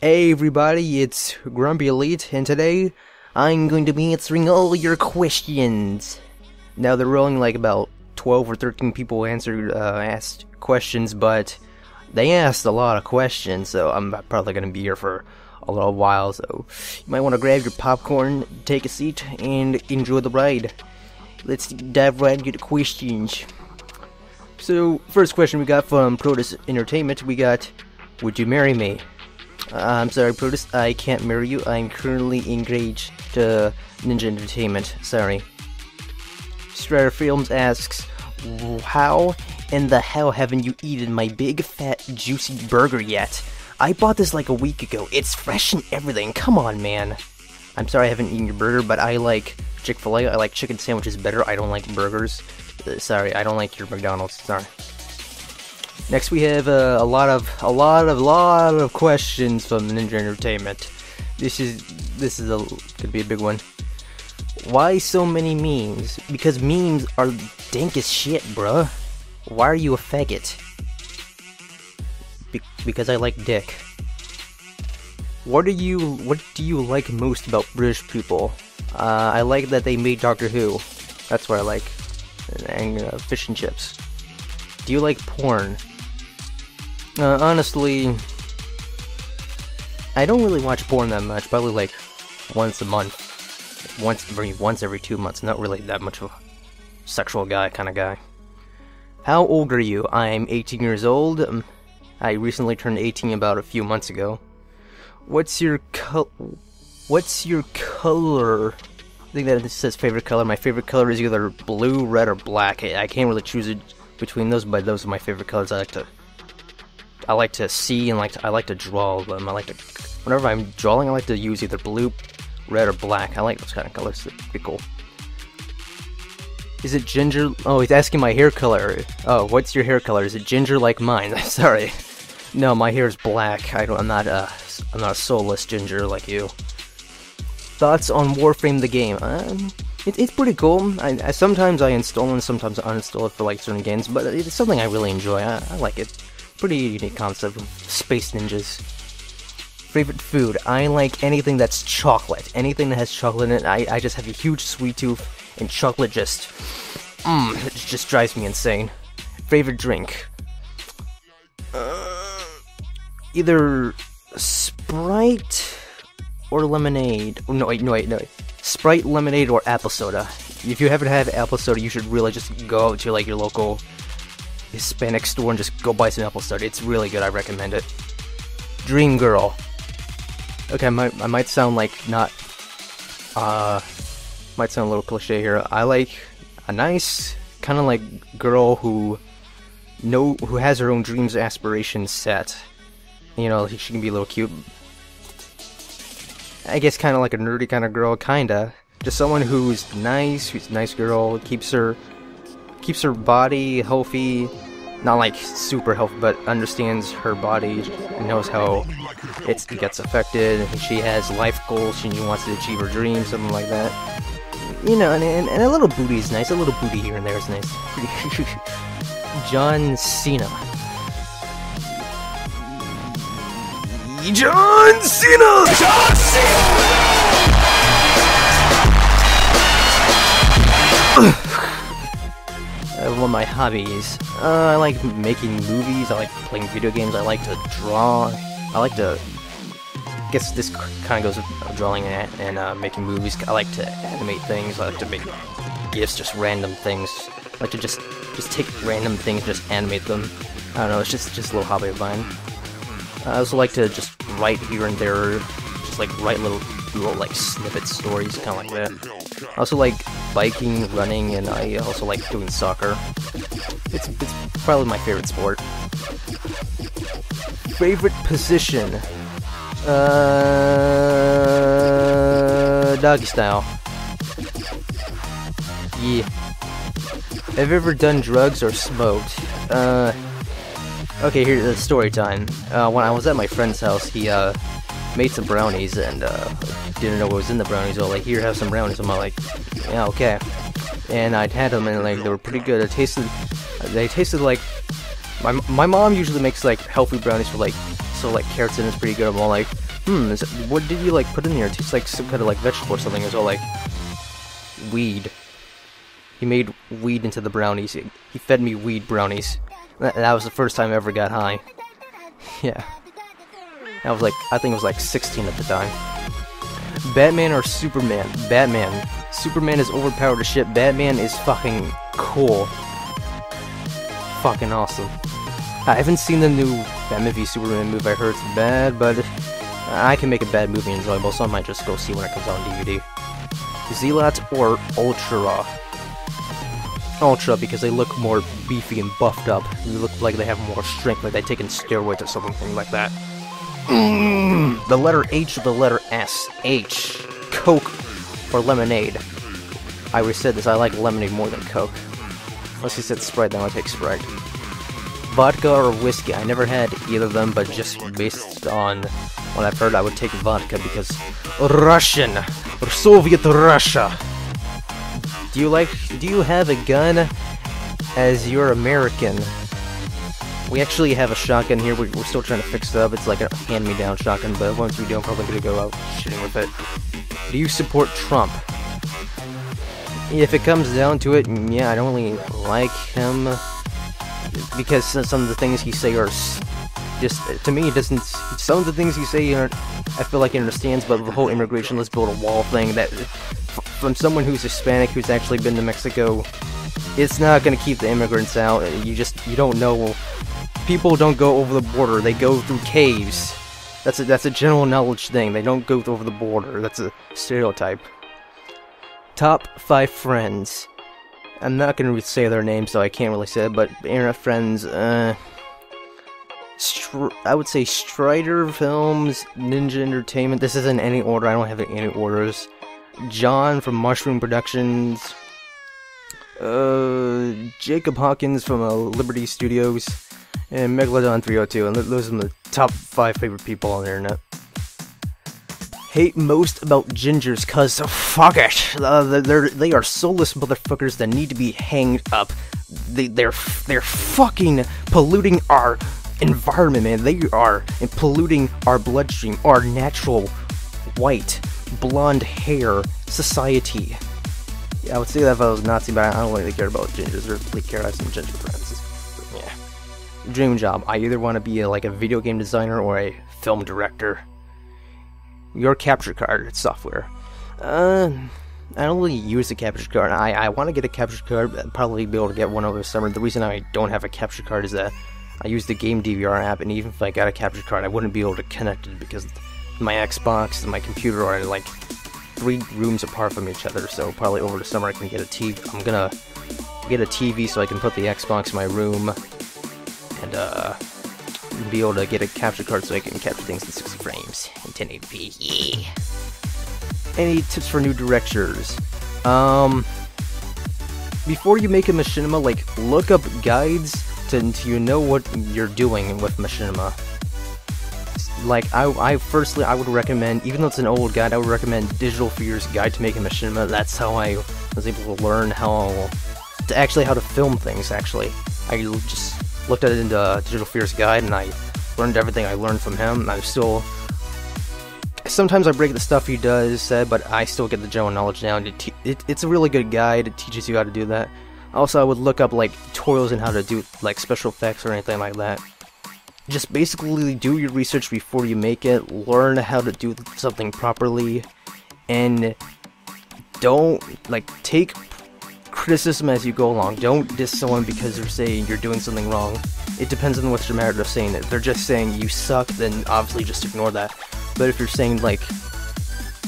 Hey everybody, it's Grumpy Elite, and today I'm going to be answering all your questions. Now there were only like about 12 or 13 people answered uh, asked questions, but they asked a lot of questions, so I'm probably going to be here for a little while. So you might want to grab your popcorn, take a seat, and enjoy the ride. Let's dive right into the questions. So first question we got from Protus Entertainment, we got, "Would you marry me?" Uh, I'm sorry, Protus, I can't marry you. I'm currently engaged to Ninja Entertainment. Sorry. Strider Films asks, How in the hell haven't you eaten my big, fat, juicy burger yet? I bought this like a week ago. It's fresh and everything. Come on, man. I'm sorry I haven't eaten your burger, but I like Chick fil A. I like chicken sandwiches better. I don't like burgers. Uh, sorry, I don't like your McDonald's. Sorry. Next, we have uh, a lot of a lot of lot of questions from Ninja Entertainment. This is this is a could be a big one. Why so many memes? Because memes are dank as shit, bruh. Why are you a faggot? Be- because I like dick. What do you what do you like most about British people? Uh, I like that they made Doctor Who. That's what I like. And, uh, fish and chips. Do you like porn? Uh, honestly, I don't really watch porn that much. Probably like once a month, once every once every two months. Not really that much of a sexual guy kind of guy. How old are you? I'm 18 years old. Um, I recently turned 18 about a few months ago. What's your col- What's your color? I think that says favorite color. My favorite color is either blue, red, or black. I I can't really choose between those, but those are my favorite colors. I like to I like to see and like to, I like to draw them. I like to whenever I'm drawing, I like to use either blue, red, or black. I like those kind of colors. They're pretty cool. Is it ginger? Oh, he's asking my hair color. Oh, what's your hair color? Is it ginger like mine? Sorry. No, my hair is black. I. I'm not a. I'm not a soulless ginger like you. Thoughts on Warframe the game? Um, it, it's pretty cool. I, I, sometimes I install and sometimes I uninstall it for like certain games, but it's something I really enjoy. I, I like it. Pretty unique concept of space ninjas. Favorite food? I like anything that's chocolate. Anything that has chocolate in it. I, I just have a huge sweet tooth, and chocolate just. Mmm, it just drives me insane. Favorite drink? Uh, either Sprite or lemonade. Oh, no, wait, no, wait, no. Sprite, lemonade, or apple soda. If you haven't had apple soda, you should really just go to like your local Hispanic store and just go buy some apple cider. It's really good. I recommend it. Dream Girl. Okay, I might, I might sound like not, uh, might sound a little cliche here. I like a nice, kind of like girl who know who has her own dreams, aspirations set. You know, she can be a little cute. I guess kind of like a nerdy kind of girl, kinda. Just someone who's nice, who's a nice girl, keeps her keeps her body healthy, not like super healthy, but understands her body, and knows how it gets affected. She has life goals, she wants to achieve her dreams, something like that. You know, and, and, and a little booty is nice. A little booty here and there is nice. John Cena. John Cena! John Cena! Uh, one of my hobbies. Uh, I like making movies. I like playing video games. I like to draw. I like to. I guess this kind of goes with drawing and, and uh, making movies. I like to animate things. I like to make gifs, just random things. I like to just just take random things, just animate them. I don't know. It's just just a little hobby of mine. I also like to just write here and there, just like write little little like snippet stories, kind of like that. I also like biking, running, and I also like doing soccer. It's, it's probably my favorite sport. Favorite position? Uh, doggy style. Yeah. Have you ever done drugs or smoked? Uh, okay, here's the story time. Uh, when I was at my friend's house, he, uh, made some brownies and uh, didn't know what was in the brownies. So like, here, have some brownies. I'm like, yeah, okay. And I'd had them and like they were pretty good. It tasted, they tasted like my my mom usually makes like healthy brownies for like so like carrots in is pretty good. I'm all like, hmm, what did you like put in there? It tastes like some kind of like vegetable or something. It's all like weed. He made weed into the brownies. He, he fed me weed brownies. That, that was the first time I ever got high. yeah. I was like, I think it was like 16 at the time. Batman or Superman? Batman. Superman is overpowered as shit. Batman is fucking cool. Fucking awesome. I haven't seen the new Batman v Superman movie. I heard it's bad, but I can make a bad movie enjoyable, so I might just go see when it comes out on DVD. Zealot or Ultra? Ultra because they look more beefy and buffed up. They look like they have more strength, like they've taken steroids or something like that. Mm, the letter H or the letter S? H. Coke or lemonade? I always said this, I like lemonade more than Coke. Unless you said Sprite, then I'll take Sprite. Vodka or whiskey? I never had either of them, but just based on what I've heard, I would take vodka because Russian or Soviet Russia. Do you like? Do you have a gun? As you're American. We actually have a shotgun here. We're, we're still trying to fix it up. It's like a hand-me-down shotgun, but once we do, I'm probably gonna go out shooting with it. Do you support Trump? If it comes down to it, mm, yeah, I don't really like him because some of the things he say are just to me it doesn't. Some of the things he say aren't. I feel like he understands, but the whole immigration let's build a wall thing that uh, from someone who's Hispanic who's actually been to Mexico, it's not gonna keep the immigrants out. You just you don't know. People don't go over the border. They go through caves. That's a that's a general knowledge thing. They don't go over the border. That's a stereotype. Top five friends. I'm not gonna say their names, so I can't really say it. But internet friends, uh, Str I would say Strider Films, Ninja Entertainment. This isn't any order. I don't have any orders. John from Mushroom Productions. Uh, Jacob Hawkins from uh, Liberty Studios, and Megalodon 302. And those are the top five favorite people on the internet. Hate most about gingers cause fuck it. Uh, they're they are soulless motherfuckers that need to be hanged up. They they're they're fucking polluting our environment man. They are polluting our bloodstream our natural white blonde hair society. Yeah, I would say that if I was Nazi but I don't really care about gingers or really care I have some ginger friends dream job I either want to be a, like a video game designer or a film director your capture card software. Uh, I don't really use a capture card. I, I want to get a capture card, probably be able to get one over the summer. The reason I don't have a capture card is that I use the Game DVR app, and even if I got a capture card, I wouldn't be able to connect it because my Xbox and my computer are like three rooms apart from each other. So probably over the summer I can get a TV. I'm gonna get a TV so I can put the Xbox in my room and uh, be able to get a capture card so I can capture things in 60 frames in 1080p. Yeah. Any tips for new directors? Um, before you make a machinima, like look up guides to, to you know what you're doing with machinima. Like I, I firstly I would recommend, even though it's an old guide, I would recommend Digital Fears Guide to Making Machinima. That's how I was able to learn how to actually how to film things. Actually, I just looked at it in the Digital Fears guide, and I learned everything I learned from him. I'm still. Sometimes I break the stuff he does said, but I still get the general knowledge down. It, it, it's a really good guide. It teaches you how to do that. Also, I would look up like tutorials on how to do like special effects or anything like that. Just basically do your research before you make it. Learn how to do something properly, and don't like take criticism as you go along. Don't diss someone because they're saying you're doing something wrong. It depends on what matter they're saying. If they're just saying you suck, then obviously just ignore that. But if you're saying like,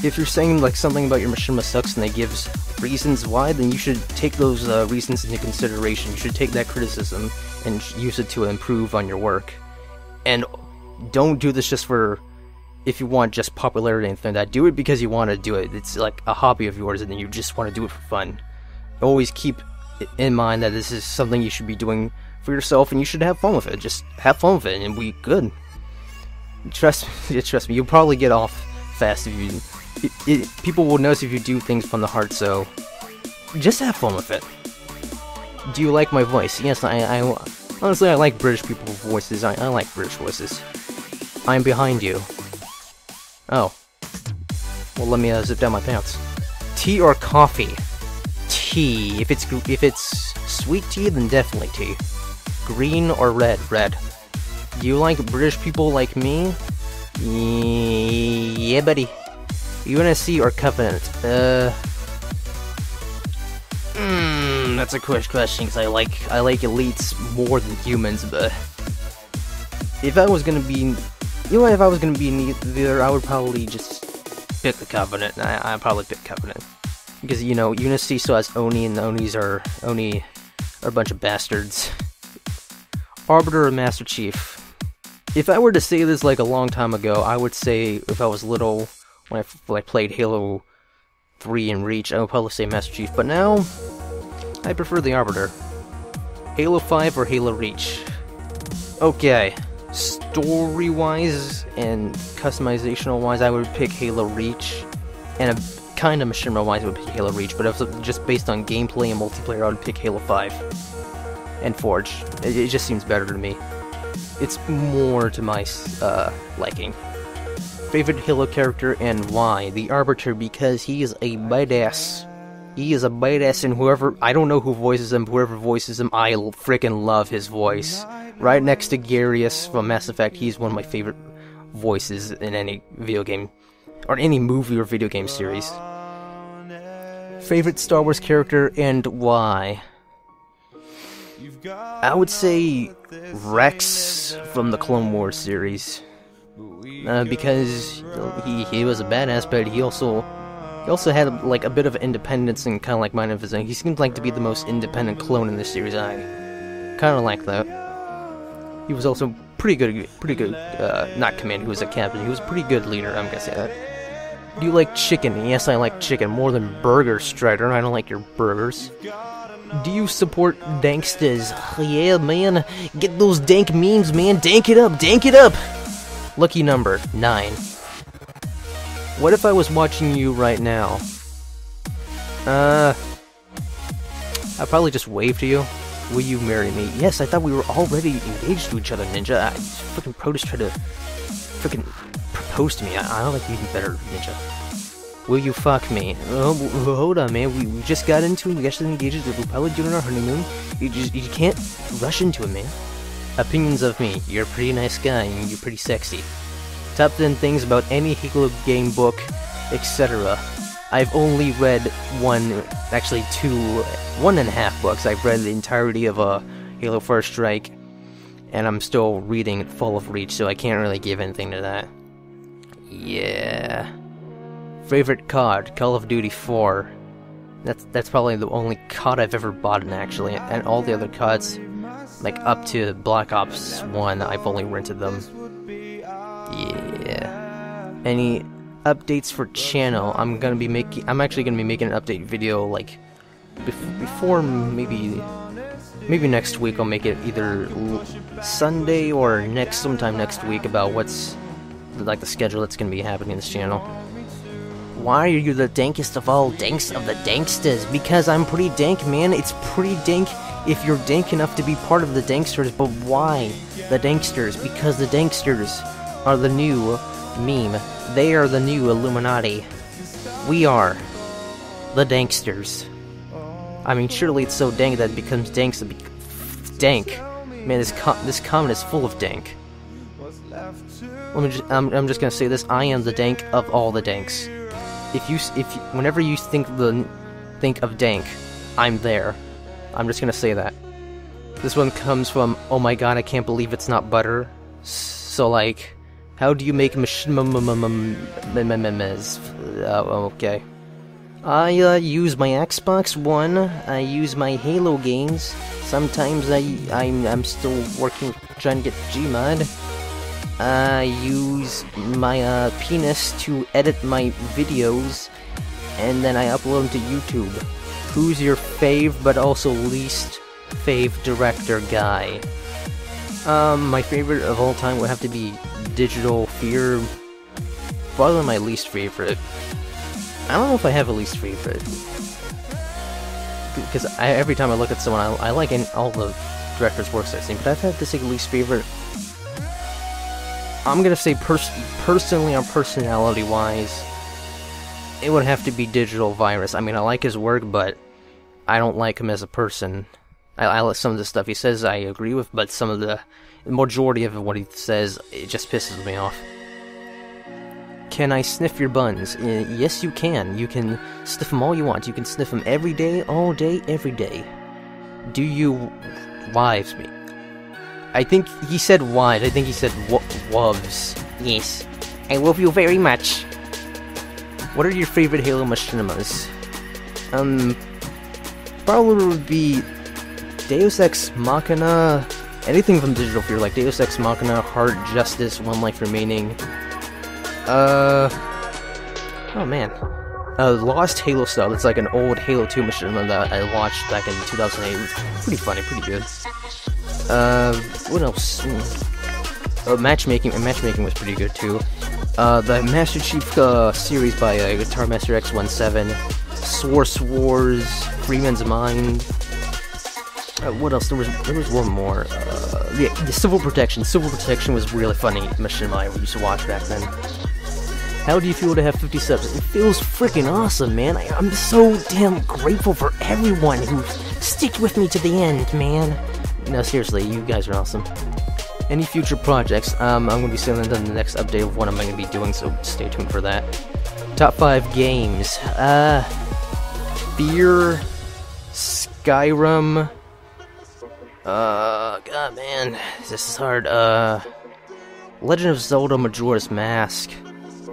if you're saying like something about your machinima sucks and they gives reasons why, then you should take those uh, reasons into consideration. You should take that criticism and use it to improve on your work. And don't do this just for if you want just popularity and anything like that. Do it because you want to do it. It's like a hobby of yours, and then you just want to do it for fun always keep in mind that this is something you should be doing for yourself and you should have fun with it. Just have fun with it and we good. Trust me, trust me, you'll probably get off fast if you. It, it, people will notice if you do things from the heart, so just have fun with it. Do you like my voice? Yes, I, I honestly I like British people's voices. I, I like British voices. I'm behind you. Oh. Well, let me uh, zip down my pants. Tea or coffee? Tea. If it's if it's sweet tea, then definitely tea. Green or red? Red. Do you like British people like me? Yeah, buddy. UNSC or Covenant? Uh. Hmm, that's a quick question because I like I like elites more than humans, but if I was gonna be, you know, if I was gonna be neither, I would probably just pick the Covenant. I I'd probably pick Covenant because you know UNSC still has Oni, and the Onis are Oni are a bunch of bastards. Arbiter or Master Chief? If I were to say this like a long time ago, I would say if I was little when I, I played Halo 3 and Reach, I would probably say Master Chief, but now I prefer the Arbiter. Halo 5 or Halo Reach? Okay, story-wise and customizational-wise, I would pick Halo Reach, and a kind of machinima-wise, I would pick Halo Reach, but if just based on gameplay and multiplayer, I would pick Halo 5 and Forge. It, it just seems better to me it's more to my uh, liking. Favorite Halo character and why? The Arbiter, because he is a badass. He is a badass, and whoever I don't know who voices him, whoever voices him, I freaking love his voice. Right next to Garrus from Mass Effect, he's one of my favorite voices in any video game, or any movie or video game series. Favorite Star Wars character and why? I would say Rex from the Clone Wars series. Uh, because he he was a badass, but he also he also had like a bit of independence and kind of like mind of his own. He seemed like to be the most independent clone in this series. I kind of like that. He was also pretty good, pretty good. Uh, not commander, he was a captain. He was a pretty good leader. I'm gonna say that. Do you like chicken? Yes, I like chicken more than burgers, Strider. I don't like your burgers. Do you support Danksters? Yeah, man. Get those dank memes, man. Dank it up, dank it up! Lucky number, 9. What if I was watching you right now? Uh... I'd probably just wave to you. Will you marry me? Yes, I thought we were already engaged to each other, Ninja. I, freaking Protus tried to freaking to me. I, I like you better, Ninja. Will you fuck me? Oh, hold on, man. We, we just got into it. We got engaged. We're probably doing our honeymoon. You just you can't rush into it, man. Opinions of me. You're a pretty nice guy and you're pretty sexy. Top 10 things about any Halo game book, etc. I've only read one, actually two, one and a half books. I've read the entirety of uh, Halo First Strike, and I'm still reading Fall of Reach, so I can't really give anything to that. Yeah. Favorite COD, Call of Duty 4. That's that's probably the only COD I've ever bought, in actually, and all the other CODs, like up to Black Ops 1, I've only rented them. Yeah. Any updates for channel? I'm gonna be making. I'm actually gonna be making an update video like bef before maybe maybe next week. I'll make it either Sunday or next sometime next week about what's like the schedule that's gonna be happening in this channel. Why are you the dankest of all danks of the danksters? Because I'm pretty dank, man. It's pretty dank if you're dank enough to be part of the danksters, but why the danksters? Because the danksters are the new meme. They are the new Illuminati. We are the danksters. I mean, surely it's so dank that it becomes dank be dank. Man, this com this comment is full of dank. Let me just, I'm, I'm just gonna say this. I am the dank of all the danks if you if whenever you think the think of dank, I'm there. I'm just gonna say that. This one comes from oh my god, I can't believe it's not butter. So like, how do you make machine Oh, okay. I uh, use my Xbox One. I use my Halo games. Sometimes I I'm I'm still working trying to get Gmod. I use my uh, penis to edit my videos, and then I upload them to YouTube. Who's your fave but also least fave director guy? Um, my favorite of all time would have to be Digital Fear. Probably my least favorite. I don't know if I have a least favorite. Because every time I look at someone, I, I like in, all the director's works I've seen, but I've had to say least favorite I'm gonna say pers personally on personality wise, it would have to be Digital Virus. I mean, I like his work, but I don't like him as a person. I, I like some of the stuff he says I agree with, but some of the, the majority of what he says it just pisses me off. Can I sniff your buns? Uh, yes, you can. You can sniff them all you want. You can sniff them every day, all day, every day. Do you wives me? I think he said wives. I think he said woves. Yes. I love you very much. What are your favorite Halo machinimas? Um, probably would be Deus Ex Machina, anything from Digital Fear, like Deus Ex Machina, Heart, Justice, One Life Remaining. Uh, oh man. Uh, Lost Halo stuff. It's like an old Halo 2 machinima that I watched back in 2008. pretty funny, pretty good. Uh, what else? Uh, matchmaking. Matchmaking was pretty good too. Uh, the Master Chief uh, series by uh, Guitar Master X17, Source Wars, Freeman's Mind. Uh, what else? There was there was one more. Uh, yeah, the Civil Protection. Civil Protection was really funny. Machinima I used to watch back then. How do you feel to have 50 subs? It feels freaking awesome, man. I, am so damn grateful for everyone who sticked with me to the end, man. No, seriously, you guys are awesome. Any future projects, um, I'm going to be sending them the next update of what I'm going to be doing, so stay tuned for that. Top 5 games. Uh, Fear, Skyrim, uh, god man, this is hard, uh, Legend of Zelda Majora's Mask.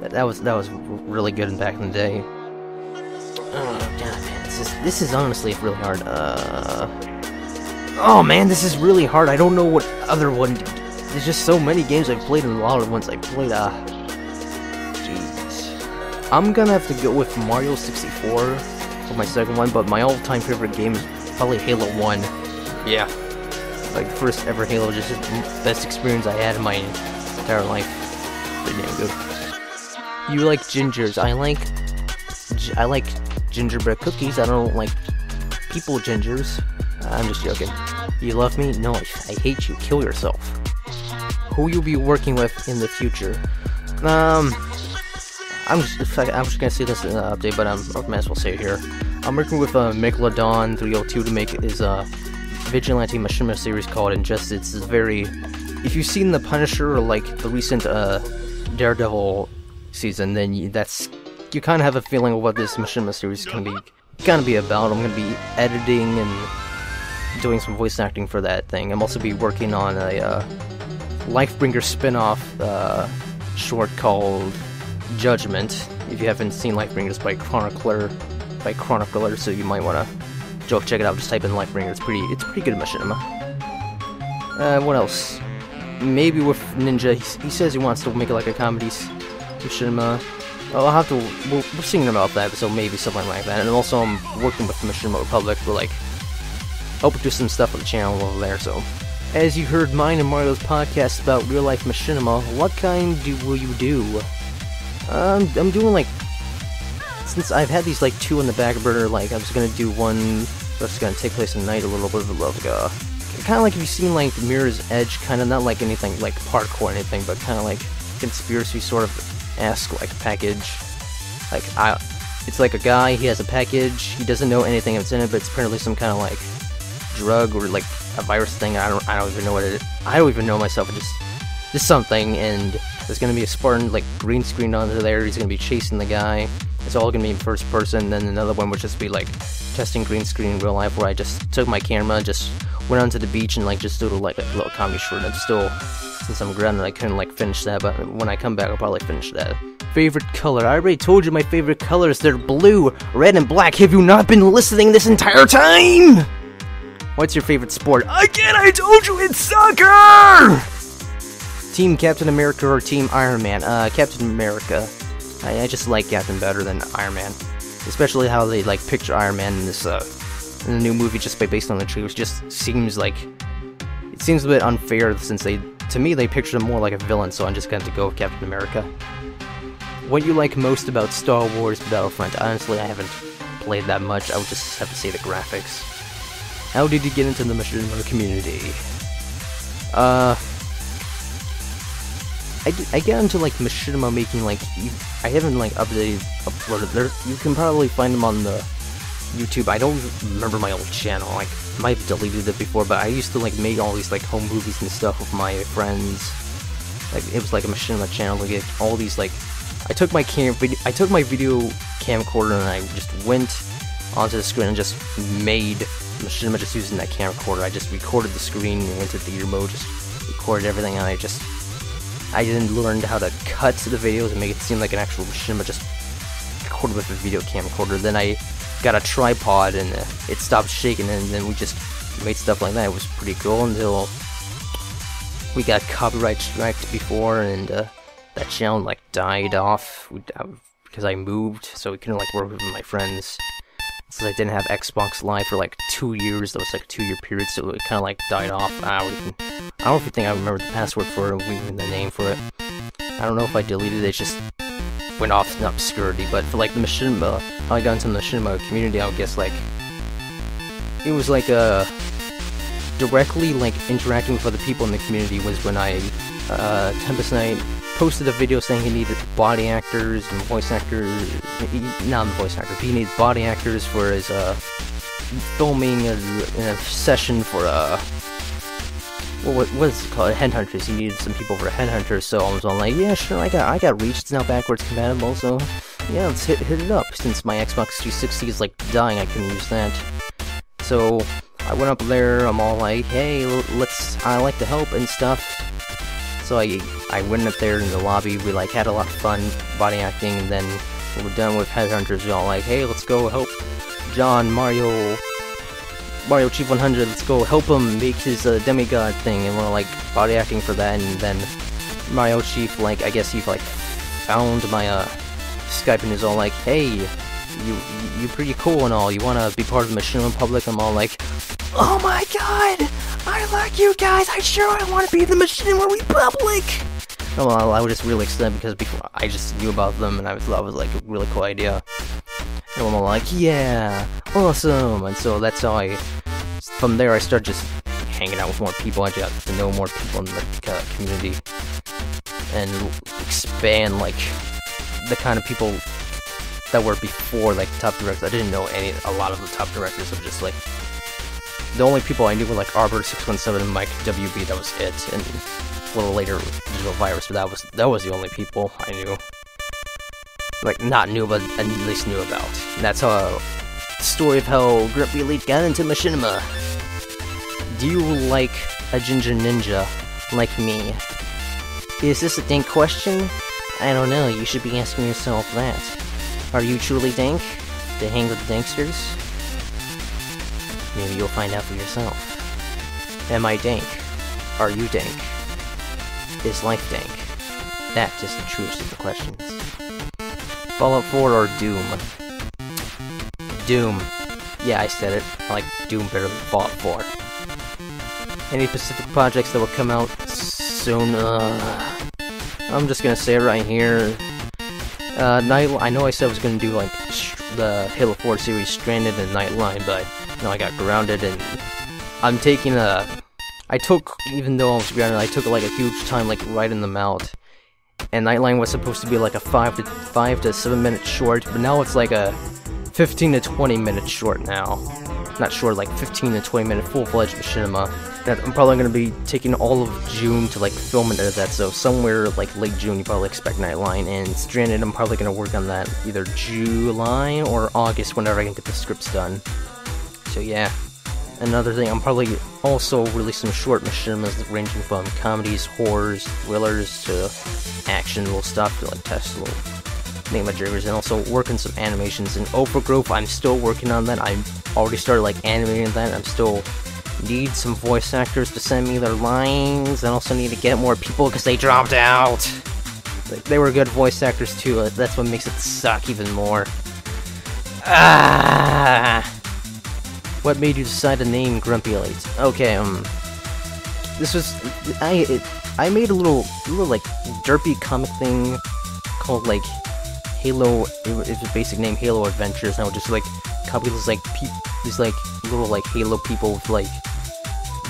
That, that was that was really good back in the day. Oh god, man, this is this is honestly really hard. Uh, oh man, this is really hard. I don't know what other one. There's just so many games I've played and a lot of ones I played. Uh, jeez, I'm gonna have to go with Mario 64 for my second one, but my all-time favorite game is probably Halo 1. Yeah, like first ever Halo, just the best experience I had in my entire life. Pretty damn good. You like gingers. I like I like gingerbread cookies. I don't like people gingers. I'm just joking. You love me? No, I, hate you. Kill yourself. Who you'll be working with in the future? Um, I'm just I'm just gonna say this in the update, but I'm I might as well say it here. I'm working with uh, Megalodon 302 to make his uh vigilante machinima series called Injustice. It's very if you've seen the Punisher or like the recent uh Daredevil season, then you, that's you kind of have a feeling of what this Machinima series is gonna be gonna be about. I'm gonna be editing and doing some voice acting for that thing. I'm also be working on a uh, Lifebringer spin-off uh, short called Judgment. If you haven't seen Lifebringer, it's by Chronicler, by Chronicler, so you might want to joke check it out. Just type in Lifebringer. It's pretty, it's pretty good Machinima. Uh, what else? Maybe with Ninja, he, he says he wants to make it like a comedy Machinima. Oh, I'll have to. We're, we're singing about that, so maybe something like that. And also, I'm working with Machinima Republic. We're like helping do some stuff on the channel over there. So, as you heard mine and Mario's podcast about real life machinima, what kind do will you do? Um, I'm doing like since I've had these like two in the back burner. Like I was gonna do one that's gonna take place at night, a little bit of like a kind of like if you've seen like Mirror's Edge, kind of not like anything like parkour or anything, but kind of like conspiracy sort of esque like package. Like I, it's like a guy. He has a package. He doesn't know anything that's in it, but it's apparently some kind of like drug or like a virus thing. I don't. I don't even know what it is. I don't even know myself. Just just something. And there's gonna be a Spartan like green screen under there. He's gonna be chasing the guy. It's all gonna be in first person. Then another one would just be like testing green screen in real life, where I just took my camera, just went onto the beach and like just did like a little comedy short. I'm still since I'm grounded, I couldn't like finish that, but when I come back, I'll probably finish that. Favorite color? I already told you my favorite colors. They're blue, red, and black. Have you not been listening this entire time? What's your favorite sport? Again, I told you it's soccer! Team Captain America or Team Iron Man? Uh, Captain America. I, I just like Captain better than Iron Man. Especially how they like picture Iron Man in this uh in the new movie just by based on the trailers. Just seems like it seems a bit unfair since they to me, they pictured him more like a villain, so I'm just going to go with Captain America. What you like most about Star Wars Battlefront? Honestly, I haven't played that much. I would just have to say the graphics. How did you get into the machinima community? Uh, I, I get into like machinima making like I haven't like updated uploaded there. You can probably find them on the YouTube. I don't remember my old channel. Like I might have deleted it before, but I used to like make all these like home movies and stuff with my friends. Like it was like a machinima channel. Like all these like I took my cam I took my video camcorder and I just went onto the screen and just made machinima just using that camcorder. I just recorded the screen and went to theater mode, just recorded everything, and I just I didn't learn how to cut to the videos and make it seem like an actual machinima, just recorded with a video camcorder. Then I got a tripod and uh, it stopped shaking, and then we just made stuff like that. It was pretty cool until we got copyright striked before, and uh, that channel like died off uh, because I moved, so we couldn't like work with my friends. Since I didn't have Xbox Live for like two years, that was like a two year period, so it kind of like died off. I don't, even, I don't even think I remember the password for it, even the name for it. I don't know if I deleted it, it just went off in obscurity, but for like the Machinima, how I got into the Machinima community, I would guess like, it was like a, directly like interacting with other people in the community was when I, uh, Tempest Knight posted a video saying he needed body actors and voice actors, not voice actors, he needed body actors for his, uh, filming a, a session for, uh, what, what is it called? Headhunters. He needed some people for Headhunters, so I was all like, yeah, sure, I got, I got Reach, it's now backwards compatible, so, yeah, let's hit, hit it up. Since my Xbox 360 is, like, dying, I can use that. So, I went up there, I'm all like, hey, let's, I like to help and stuff. So I I went up there in the lobby, we like had a lot of fun body acting, and then when we're done with Headhunters, we all like, hey, let's go help John, Mario, Mario Chief 100, let's go help him make his uh, demigod thing, and we're like body acting for that, and then Mario Chief, like, I guess he like found my uh, Skype and is all like, hey, you you pretty cool and all, you wanna be part of the Machinima Republic? I'm all like, oh my god! I like you guys. I sure I want to be the Machinima Republic. Well, I was just really excited because I just knew about them and I thought it was like a really cool idea. And I'm like, yeah, awesome. And so that's how I. From there, I started just hanging out with more people. I got to know more people in the uh, community and expand like the kind of people that were before like top directors. I didn't know any a lot of the top directors. of just like the only people I knew were like Arbor617 and Mike WB, that was it, and a little later Digital Virus, but that was that was the only people I knew. Like, not knew, but at least knew about. And that's how, uh, the story of how Grumpy Elite got into machinima. Do you like a ginger ninja like me? Is this a dank question? I don't know, you should be asking yourself that. Are you truly dank? To hang with the danksters? Maybe you'll find out for yourself. Am I dank? Are you dank? Is life dank? That is the truest of the questions. Fallout 4 or Doom? Doom. Yeah, I said it. I like Doom better than Fallout 4. Any specific projects that will come out soon? Uh, I'm just gonna say right here. Uh, Night. I know I said I was gonna do like the Halo 4 series Stranded and Nightline, but know, I got grounded and I'm taking a... I took, even though I was grounded, I took like a huge time like right in the mouth. And Nightline was supposed to be like a 5 to 5 to 7 minute short, but now it's like a 15 to 20 minute short now. Not short, like 15 to 20 minute full-fledged machinima. That I'm probably to be taking all of June to like film and edit that, so somewhere like late June you probably expect Nightline, and Stranded I'm probably to work on that either July or August whenever I can get the scripts done. So yeah, another thing, I'm probably also releasing short machinimas ranging from comedies, horrors, thrillers, to action little stuff to like test little jiggers, and also working some animations. In Overgrowth, I'm still working on that. I already started like animating that. I'm still need some voice actors to send me their lines, and also need to get more people because they dropped out. They were good voice actors too. That's what makes it suck even more. Ah. What made you decide to name Grumpy Elite? Okay, um, this was I it, I made a little little like derpy comic thing called like Halo. It's a basic name Halo Adventures. And I would just like copy these like pe these like little like Halo people with like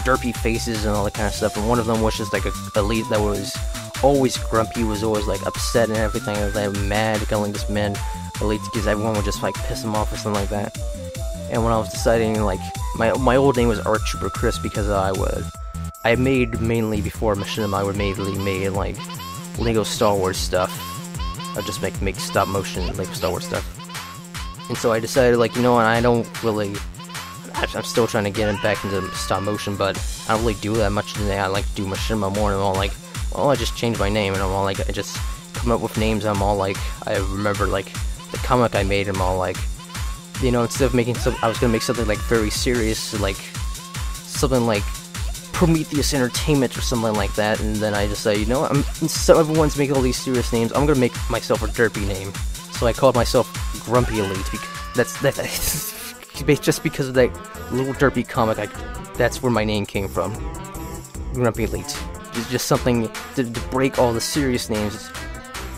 derpy faces and all that kind of stuff. And one of them was just like a elite that was always grumpy, was always like upset and everything, and like mad, kind of like this man because everyone would just like piss him off or something like that. And when I was deciding, like my my old name was Art Trooper Chris because I was I made mainly before Machinima, I would mainly made like Lego Star Wars stuff. I'd just make make stop motion Lego Star Wars stuff. And so I decided, like, you know what, I don't really. I'm still trying to get back into stop motion, but I don't really do that much today. I like do Machinima more, and I'm all like, well, I just changed my name, and I'm all like, I just come up with names. I'm all like, I remember like the comic I made. And I'm all like, you know, instead of making some, I was gonna make something like very serious, like something like Prometheus Entertainment or something like that, and then I decided, you know, I'm so everyone's making all these serious names. I'm gonna make myself a derpy name. So I called myself Grumpy Elite. That's that's just because of that little derpy comic. I, that's where my name came from. Grumpy Elite. It's just something to, to break all the serious names.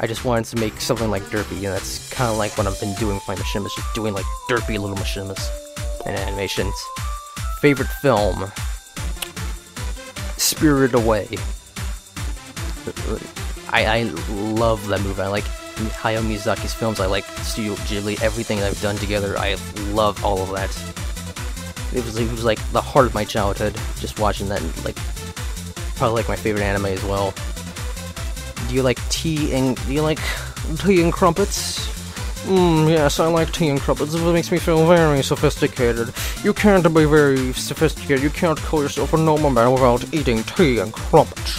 I just wanted to make something like derpy, and that's kind of like what I've been doing with my machinimas, just doing like derpy little machinimas and animations. Favorite film? Spirited Away. I, I love that movie. I like Hayao Miyazaki's films. I like Studio Ghibli. Everything I've done together, I love all of that. It was, it was like the heart of my childhood, just watching that. Like, probably like my favorite anime as well. Do you like tea and do you like tea and crumpets? Mmm, yes, I like tea and crumpets. It makes me feel very sophisticated. You can't be very sophisticated. You can't call yourself a normal man without eating tea and crumpets.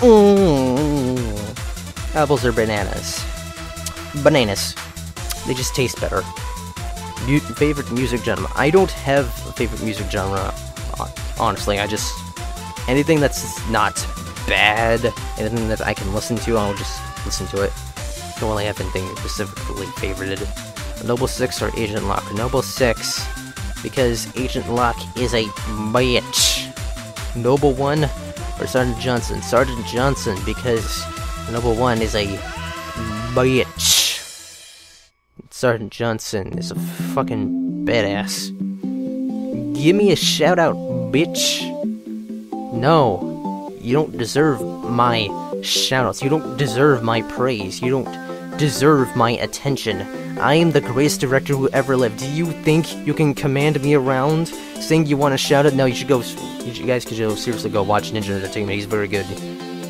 Mmm. Apples or bananas? Bananas. They just taste better. Mu- favorite music genre? I don't have a favorite music genre. Honestly, I just anything that's not bad, anything that I can listen to, I'll just listen to it. Don't really have anything specifically favorited. Noble 6 or Agent Locke? Noble 6, because Agent Locke is a bitch. Noble 1 or Sergeant Johnson? Sergeant Johnson, because Noble 1 is a bitch. Sergeant Johnson is a fucking badass. Give me a shout out, bitch. No, you don't deserve my shoutouts. You don't deserve my praise. You don't deserve my attention. I am the greatest director who ever lived. Do you think you can command me around saying you want to shout it? No, you should go. You guys could go seriously go watch Ninja Entertainment. He's a very good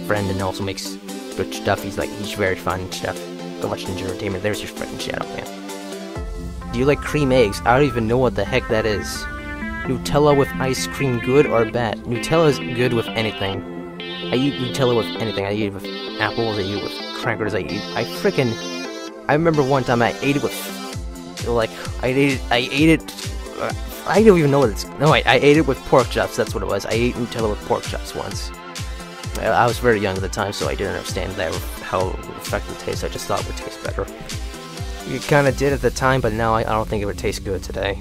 friend and also makes good stuff. He's like he's very fun stuff. Go watch Ninja Entertainment. There's your freaking shout out, man. Do you like cream eggs? I don't even know what the heck that is. Nutella with ice cream, good or bad? Nutella is good with anything. I eat Nutella with anything. I eat it with apples. I eat it with crackers. I eat. I freaking. I remember one time I ate it with, like, I ate it. I ate it. Uh, I don't even know what it's. No, I, I ate it with pork chops. That's what it was. I ate Nutella with pork chops once. I, I was very young at the time, so I didn't understand that how it tastes. I just thought it would taste better. It kind of did at the time, but now I, I don't think it would taste good today.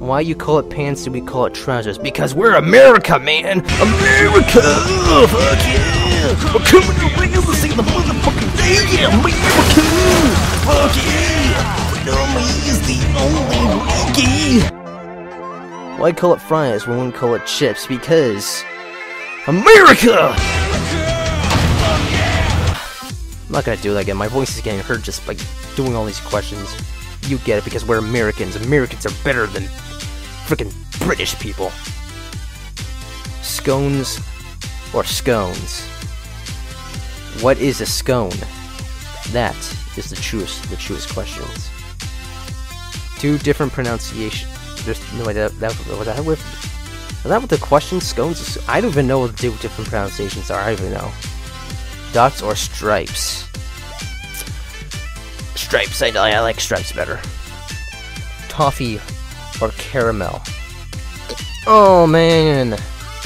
Why you call it pants do we call it trousers? Because we're America, man! America! Fuck yeah! We're coming to see the motherfucking day! Yeah, America! Fuck yeah! Freedom is the only way! Why call it fries when we call it chips? Because... America! I'm not gonna do that again. My voice is getting hurt just by doing all these questions. You get it because we're Americans. Americans are better than freaking British people. Scones or scones? What is a scone? That is the truest, the truest questions. Two different pronunciations. There's no way that that was that with. Was that what the question? Scones? I don't even know what the different pronunciations are. I don't even know. Dots or stripes? Stripes. I, I like stripes better. Toffee or caramel? Oh man,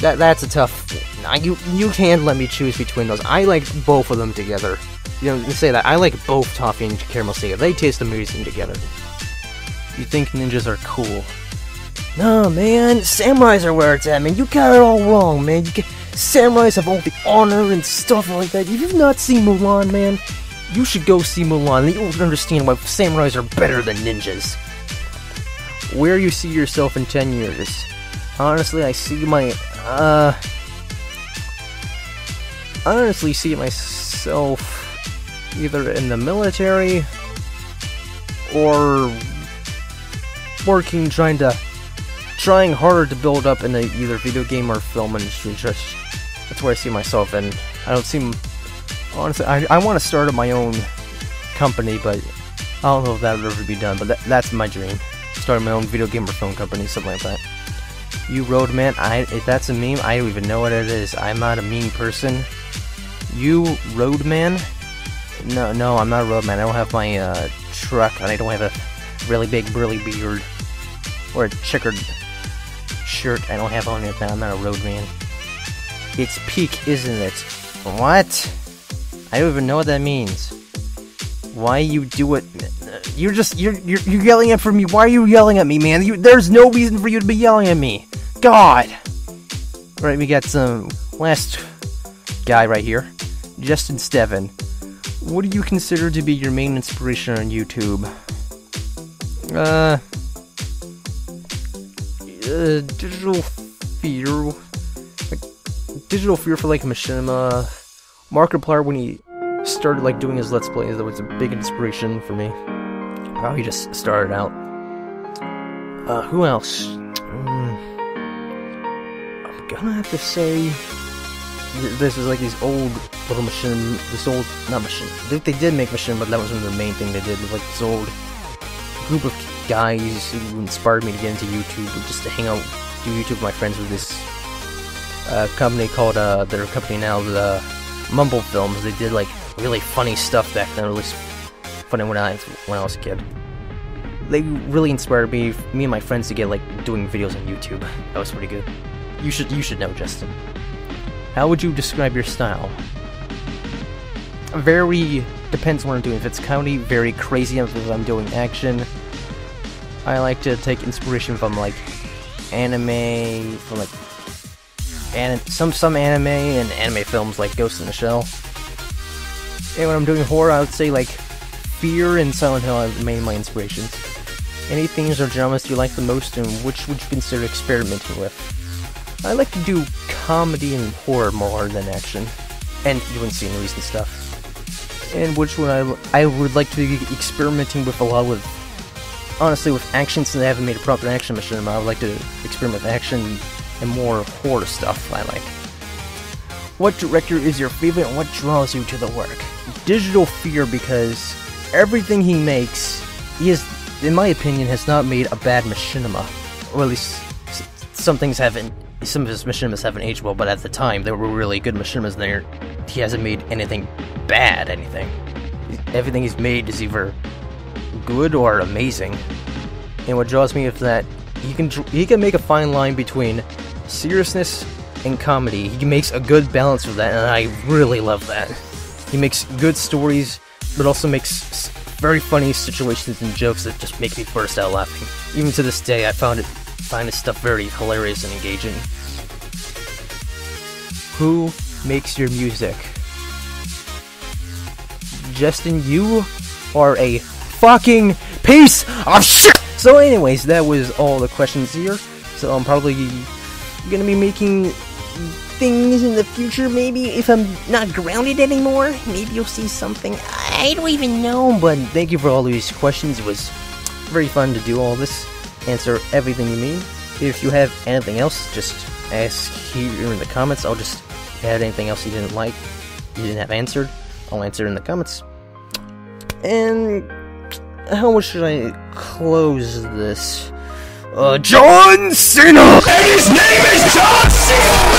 that that's a tough. Nah, you you can't let me choose between those. I like both of them together. You know, say that I like both toffee and caramel. They taste amazing together. You think ninjas are cool? No, man. Samurais are where it's at, man. You got it all wrong, man. You get, samurais have all the honor and stuff like that. If you've not seen Mulan, man, you should go see Mulan. You'll understand why samurais are better than ninjas. Where you see yourself in 10 years? Honestly, I see my, uh... I honestly see myself either in the military or working, trying to, trying harder to build up in the either video game or film industry. Just that's where I see myself, and I don't see. Honestly, I, I want to start up my own company, but I don't know if that would ever be done. But that, that's my dream: starting my own video game or film company, something like that. You roadman, I if that's a meme, I don't even know what it is. I'm not a meme person. You roadman? No, no, I'm not a roadman. I don't have my uh, truck, and I don't have a really big burly beard or a checkered shirt. I don't have on it. I'm not a roadman. It's peak, isn't it? What? I don't even know what that means. Why you do it? You're just you're you're, you're yelling at for me. Why are you yelling at me, man? You, there's no reason for you to be yelling at me. God. All right, we got some last guy right here, Justin Steven. What do you consider to be your main inspiration on YouTube? Uh, uh digital fear, like, digital fear for like machinima. Markiplier when he started like doing his let's plays, that was a big inspiration for me. How he just started out. Uh, who else? Mm, I'm gonna have to say this is like these old little machine, this old not machine. They, they did make machine, but that wasn't the main thing they did. Was like this old group of guys who inspired me to get into YouTube, just to hang out, do YouTube with my friends with this uh, company called uh, their company now, the Mumble Films. They did like really funny stuff back then, at funny when I when I was a kid. They really inspired me, me and my friends, to get like doing videos on YouTube. That was pretty good. You should you should know, Justin. How would you describe your style? Very depends what I'm doing. If it's comedy, very crazy. If I'm doing action, I like to take inspiration from like anime, from like and some some anime and anime films like Ghost in the Shell. And when I'm doing horror, I would say like Fear and Silent Hill are mainly my inspirations. Any themes or genres you like the most, and which would you consider experimenting with? I like to do comedy and horror more than action, and you wouldn't see any recent stuff. And which one I I would like to be experimenting with a lot with. Honestly, with action, since I haven't made a proper action machine, I would like to experiment with action and more horror stuff I like. What director is your favorite and what draws you to the work? Digital Fear because everything he makes, he is, in my opinion, has not made a bad machinima. Or at least some things haven't, some of his machinimas haven't aged well, but at the time there were really good machinimas there. He hasn't made anything bad, anything. Everything he's made is either good or amazing. And what draws me is that he can he can make a fine line between seriousness and comedy. He makes a good balance of that, and I really love that. He makes good stories, but also makes very funny situations and jokes that just make me burst out laughing. Even to this day, I found it find his stuff very hilarious and engaging. Who makes your music? Justin, you are a fucking piece of shit! So anyways, that was all the questions here. So I'm probably gonna be making things in the future, maybe if I'm not grounded anymore. Maybe you'll see something. I don't even know. But thank you for all these questions. It was very fun to do all this. Answer everything you mean. If you have anything else, just ask here in the comments. I'll just add anything else you didn't like, you didn't have answered. I'll answer in the comments. And how much should I close this? Uh, John Cena! And his name is John Cena!